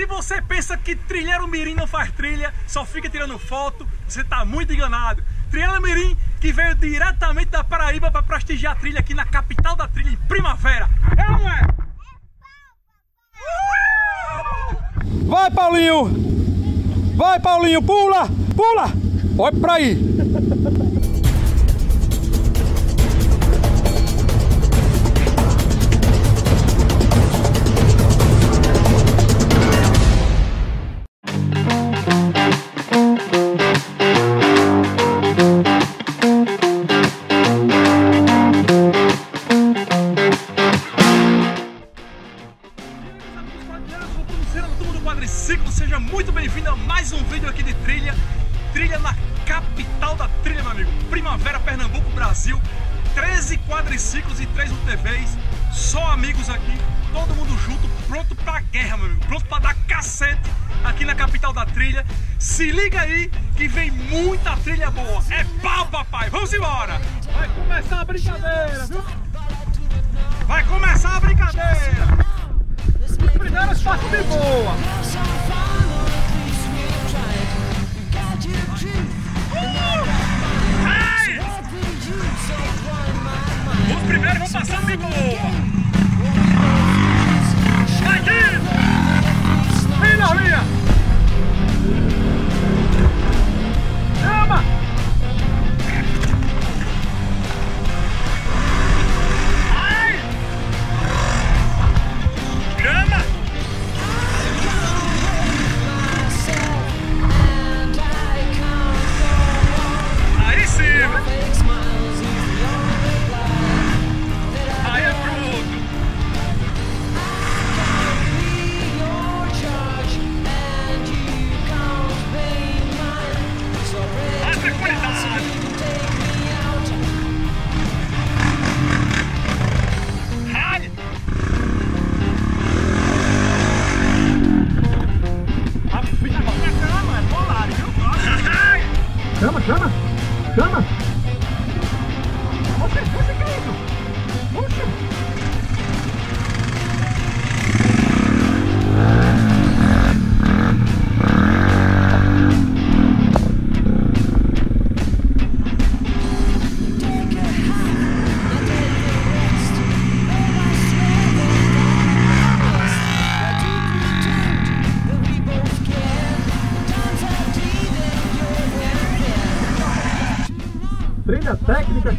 Se você pensa que trilheiro mirim não faz trilha, só fica tirando foto, você tá muito enganado. Trilheiro mirim que veio diretamente da Paraíba para prestigiar a trilha aqui na capital da trilha em primavera. É ou não é? Vai, Paulinho! Vai, Paulinho, pula! Pula! Olha pra aí! Pernambuco, Brasil. 13 quadriciclos e 3 UTVs. Só amigos aqui, todo mundo junto, pronto pra guerra, meu amigo. Pronto pra dar cacete aqui na capital da trilha. Se liga aí que vem muita trilha boa. É pau, papai. Vamos embora. Vai começar a brincadeira, viu? Vai começar a brincadeira. Primeiro espaço de boa. Os primeiros vão de boa. Vai, Guido! Vem, Norlinha! Chama!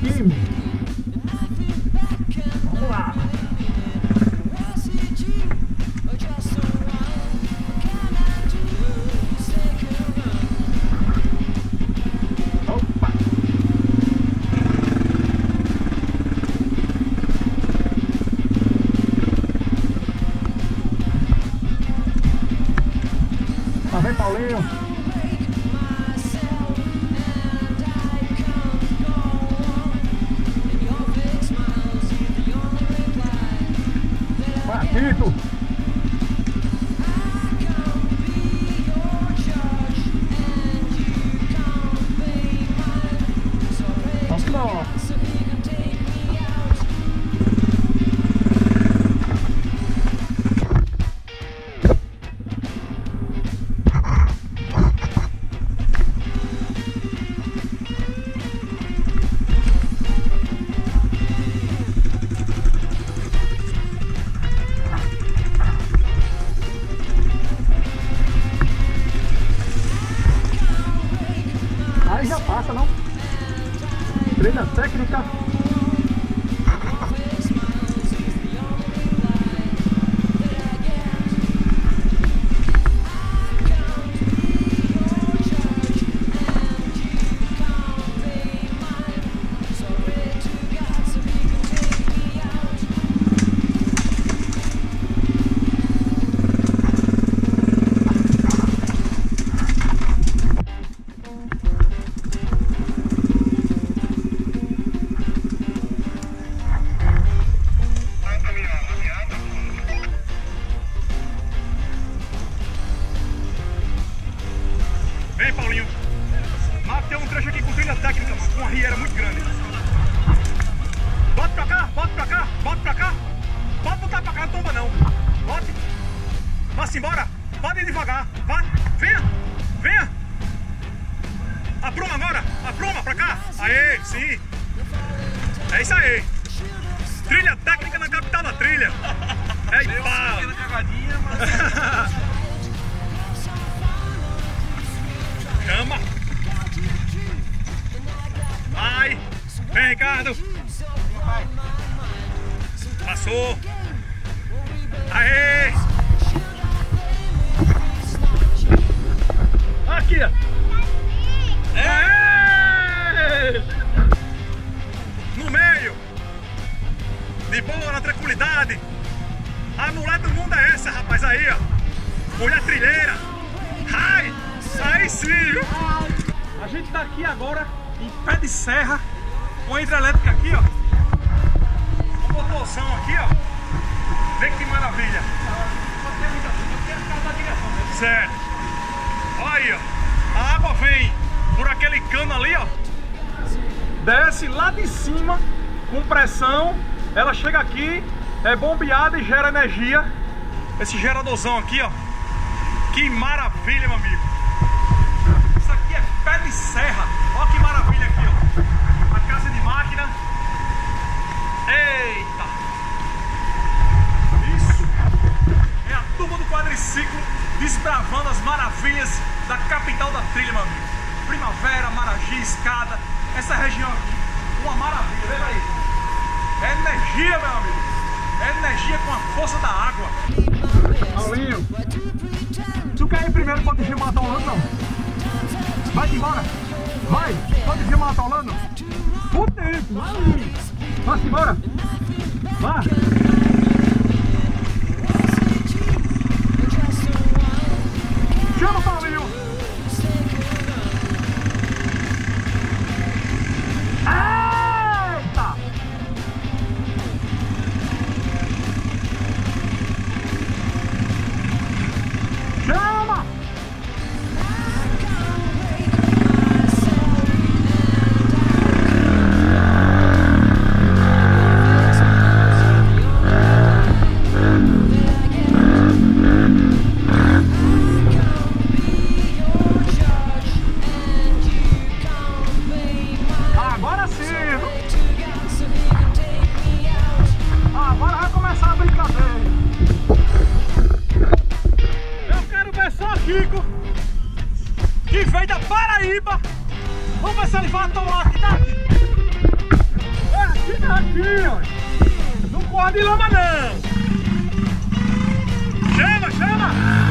game. Chama. Vai. Vem, Ricardo. Passou. Ali, ó. Desce lá de cima com pressão. Ela chega aqui, é bombeada e gera energia. Esse geradorzão aqui, ó. Que maravilha, meu amigo. Isso aqui é pé de serra. Olha que maravilha aqui, ó. A casa de máquina. Eita! Isso é a turma do quadriciclo desbravando as maravilhas da capital da trilha, meu amigo. Primavera, Maragi, Escada, essa região aqui, uma maravilha, veja aí. É energia, meu amigo. É energia com a força da água. Paulinho, tu quer ir primeiro pra te filmar atolando, não? Vai embora. Vai, pode atolando. O vai ali. Vai embora. Vá. Paraíba. Vamos ver se ele vai atolar aqui daqui. É aqui daqui, ó. Não corre de lama, não. Chama. Chama.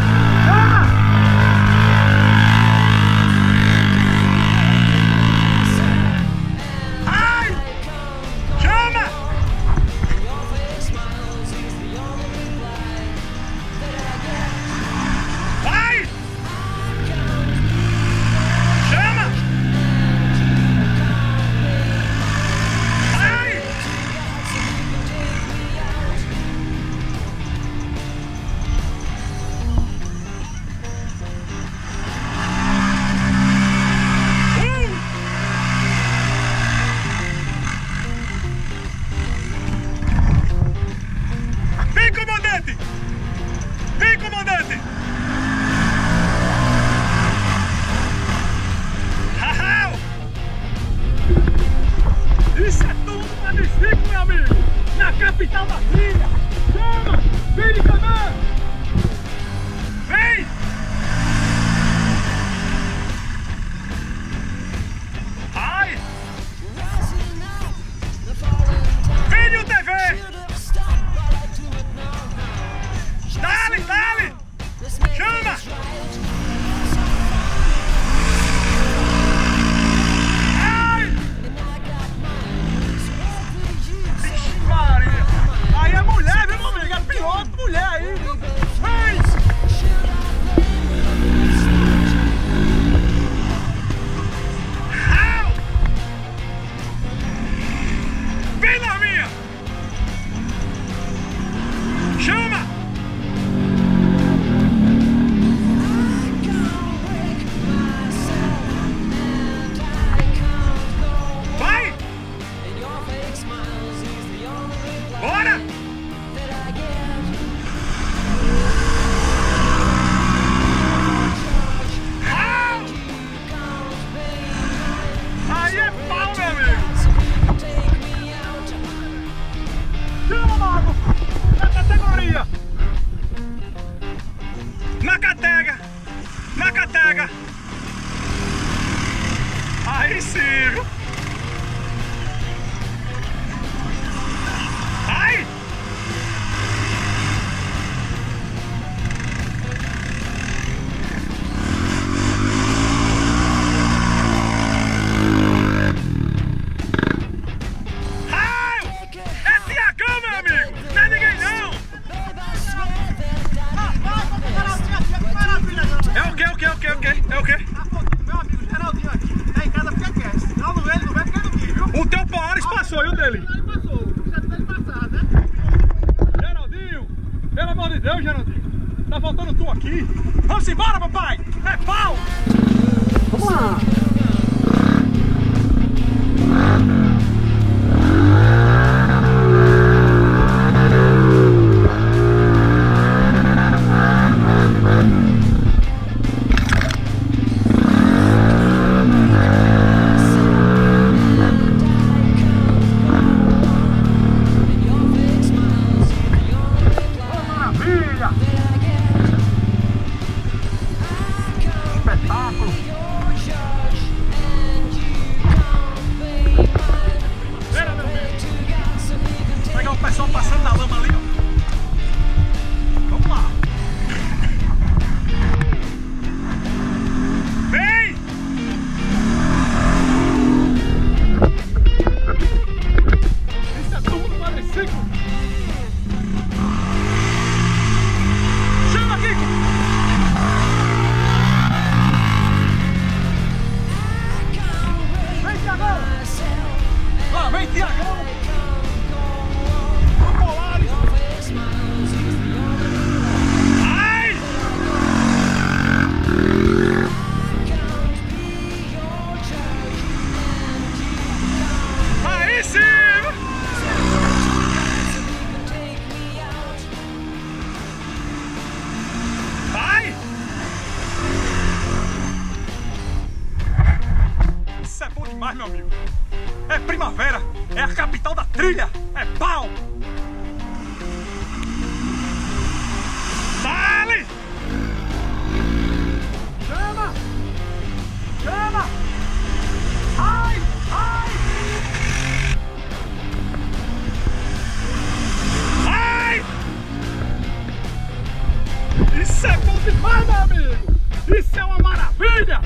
Isso é uma maravilha!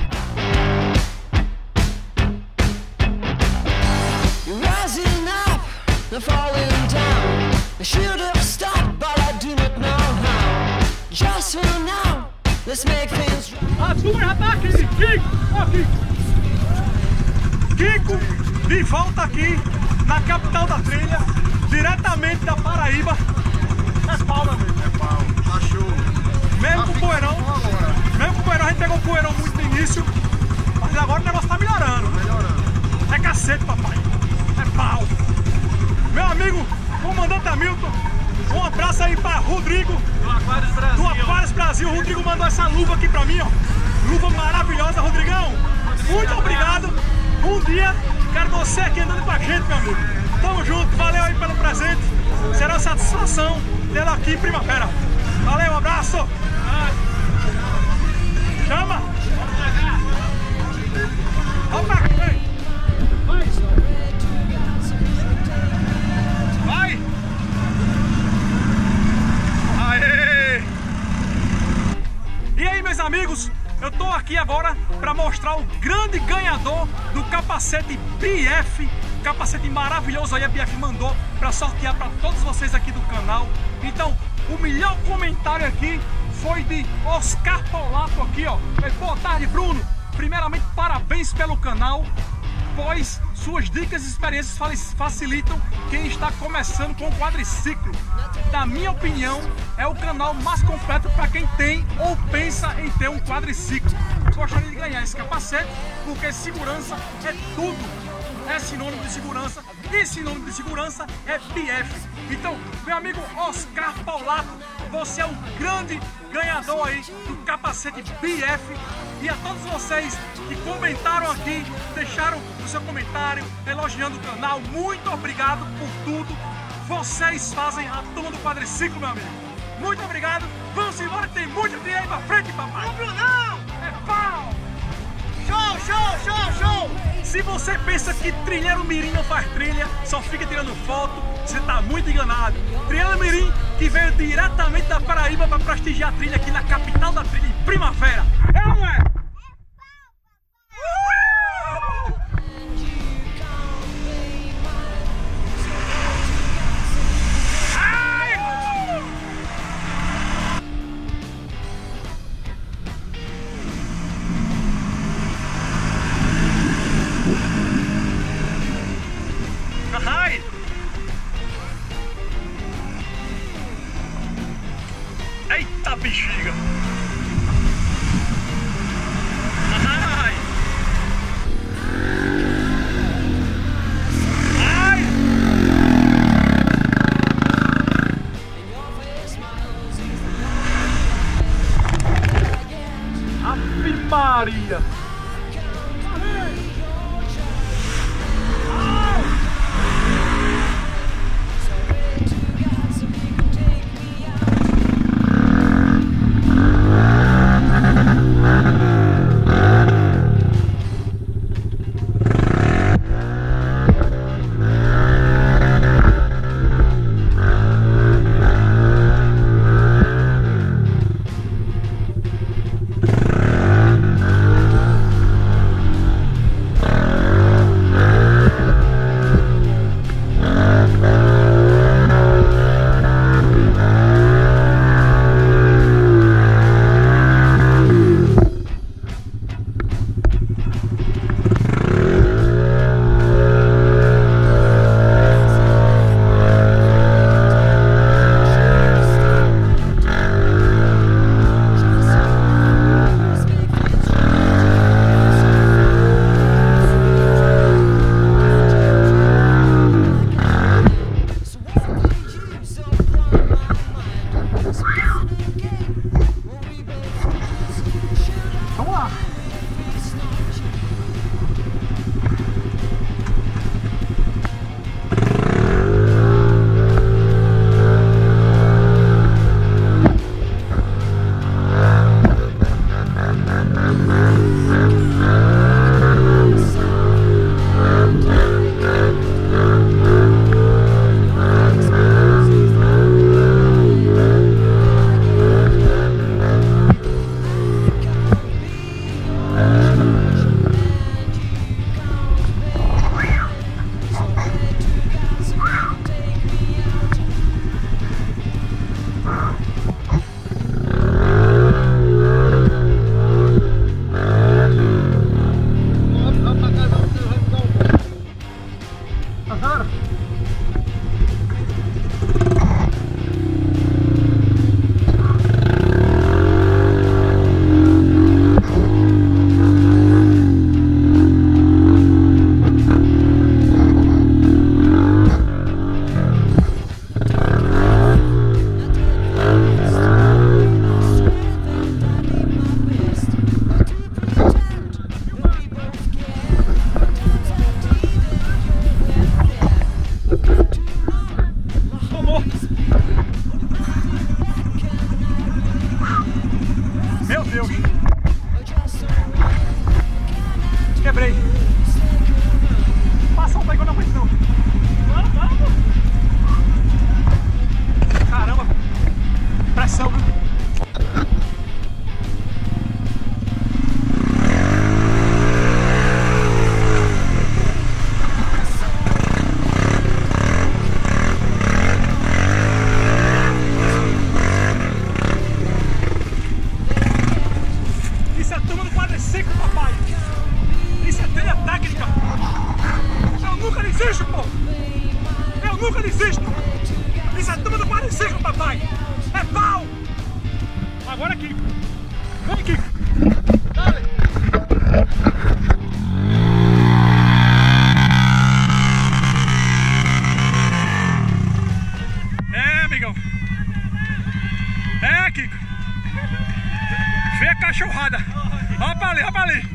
Rising up, they're falling down. I should have stopped, but I do not know how. Just for now, let's make things right. A turma tá aqui, Kiko! Kiko! Kiko, de volta aqui na capital da trilha, diretamente da Paraíba. É pau, meu amigo. É pau, tá show. Mesmo com o poeirão, poeirão, a gente pegou o poeirão muito no início, mas agora o negócio tá melhorando. Melhorando. É cacete, papai. É pau. Meu amigo, comandante Hamilton, um abraço aí pra Rodrigo, Do Aquários Brasil. do Aquários Brasil. O Rodrigo mandou essa luva aqui pra mim, ó. Luva maravilhosa, Rodrigão. Muito obrigado. Um dia, quero você aqui andando com a gente, meu amigo. Tamo junto, valeu aí pelo presente. Será uma satisfação tê-lo aqui em primavera. Valeu, um abraço. Amigos, eu tô aqui agora para mostrar o grande ganhador do capacete BF, capacete maravilhoso aí a BF mandou para sortear para todos vocês aqui do canal. Então, o melhor comentário aqui foi de Oscar Polato aqui, ó. Boa tarde, Bruno. Primeiramente, parabéns pelo canal pois suas dicas e experiências facilitam quem está começando com o quadriciclo. Na minha opinião, é o canal mais completo para quem tem ou pensa em ter um quadriciclo. Gostaria de ganhar esse capacete, porque segurança é tudo. É sinônimo de segurança e sinônimo de segurança é BF. Então, meu amigo Oscar Paulato, você é o grande ganhador aí do capacete BF. E a todos vocês que comentaram aqui, deixaram o seu comentário, elogiando o canal, muito obrigado por tudo. Vocês fazem a turma do quadriciclo, meu amigo. Muito obrigado. Vamos embora, tem muita trilha aí pra frente, papai. Não, Brunão! É pau! Show, show, show, show! Se você pensa que trilheiro mirim não faz trilha, só fica tirando foto, você tá muito enganado. Trilheiro mirim que veio diretamente da Paraíba para prestigiar a trilha aqui na capital da trilha, em Primavera. É ou não é? Kiko! Vê a cachorrada. Olha pra ali, olha pra ali.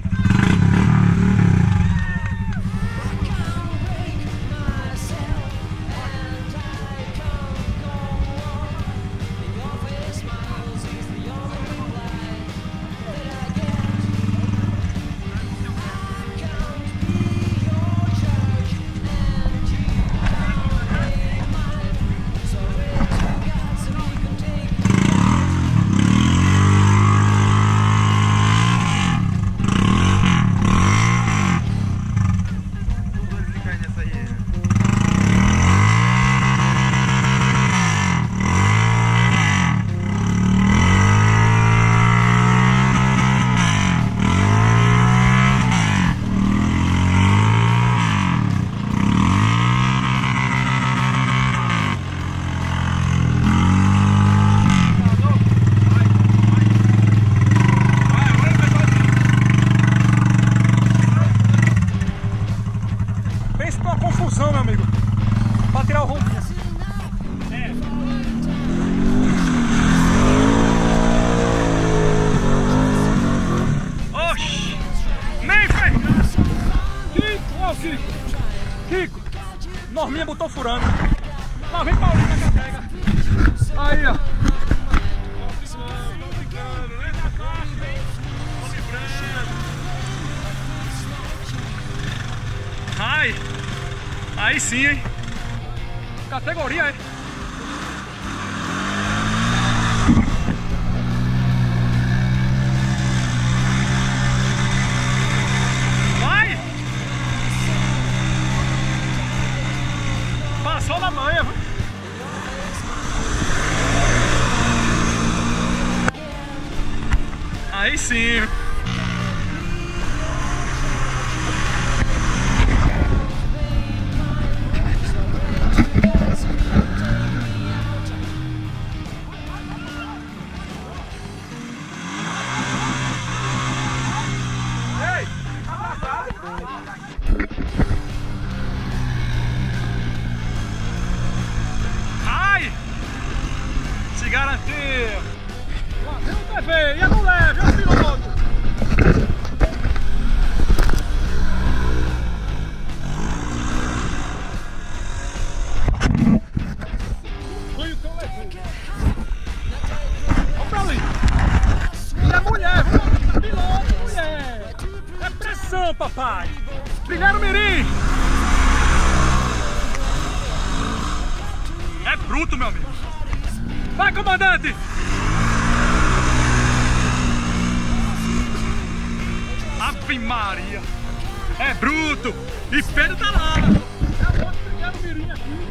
E Pedro tá lá! É o outro primeiro mirim aqui!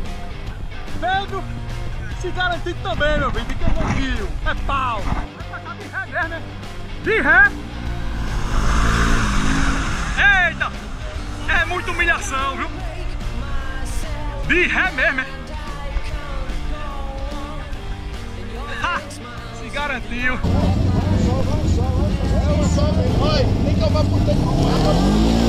Pedro se garantindo também, meu bem, tem que um pouquinho. É pau. Vai pra cá de ré mesmo, né? De ré. Eita! É muita humilhação, viu? De ré mesmo, é? Ha! Se garantiu. Vai, tem que levar por dentro. Smiles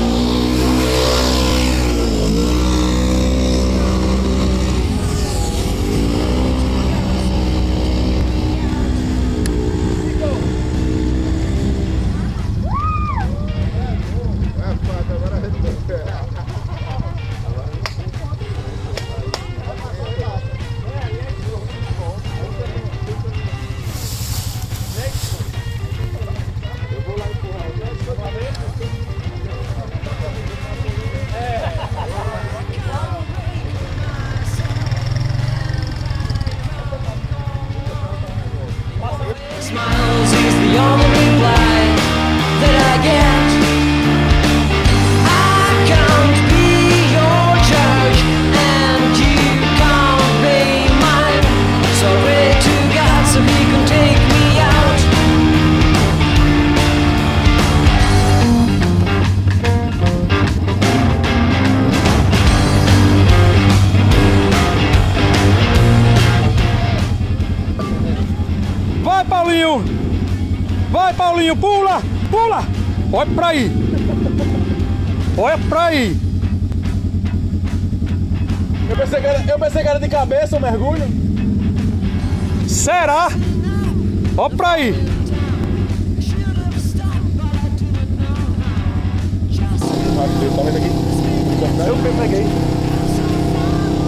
pra aí! Olha pra aí! Eu pensei, que era, eu pensei que era de cabeça o mergulho. Será? Olha pra aí! Eu peguei.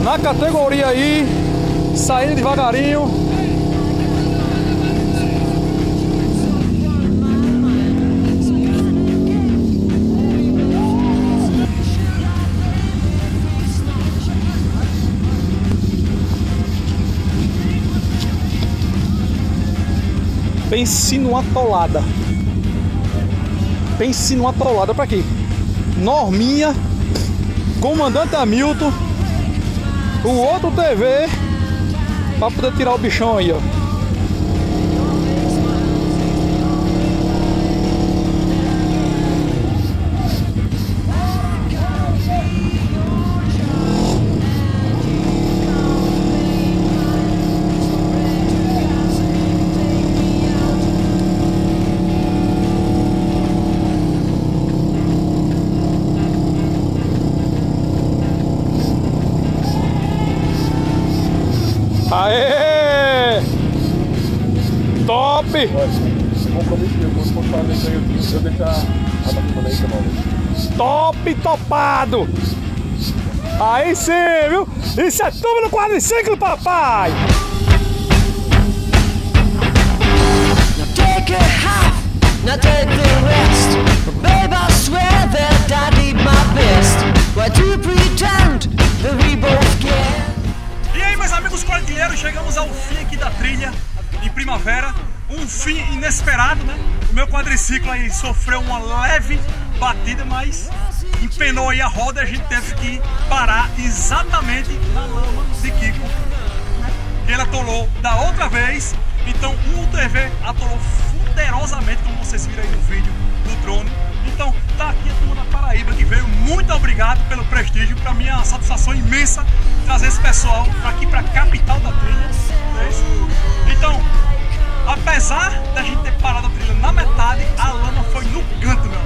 Na categoria aí, saindo devagarinho. Pense numa atolada. Pense numa atolada pra quê? Norminha, comandante Hamilton, o outro TV pra poder tirar o bichão aí, ó. Aê! Top! Top topado! Aí sim, viu? Isso é tudo no quadriciclo, papai! Now take a half, now take the rest. Babe, I swear that I did my best. Why do you pretend that we both care? Amigos cordilheiros, chegamos ao fim aqui da trilha em primavera. Um fim inesperado, né? O meu quadriciclo aí sofreu uma leve batida, mas empenou aí a roda e a gente teve que parar exatamente na lama de Kiko. Ele atolou da outra vez. Então o UTV atolou fuderosamente, como vocês viram aí no vídeo do drone. Então tá aqui a turma da Paraíba que veio. Muito obrigado pelo prestígio. Para mim é uma satisfação imensa trazer esse pessoal aqui para a capital da trilha. é? Então, apesar da gente ter parado a trilha na metade, a lama foi no canto, meu.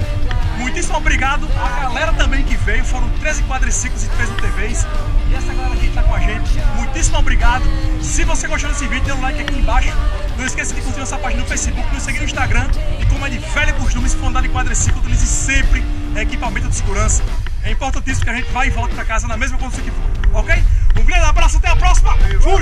Muitíssimo obrigado a galera também que veio. Foram 13 quadriciclos e 3 UTVs. E essa galera aqui que tá com a gente, muitíssimo obrigado. Se você gostou desse vídeo, dê um like aqui embaixo. Não esqueça de curtir nossa página no Facebook, nos seguir no Instagram. E como é de velho costume, se for andar de quadriciclo, utilize sempre equipamento de segurança. É importantíssimo que a gente vá e volte para casa na mesma condição que for, ok? Um grande abraço, até a próxima. Fui!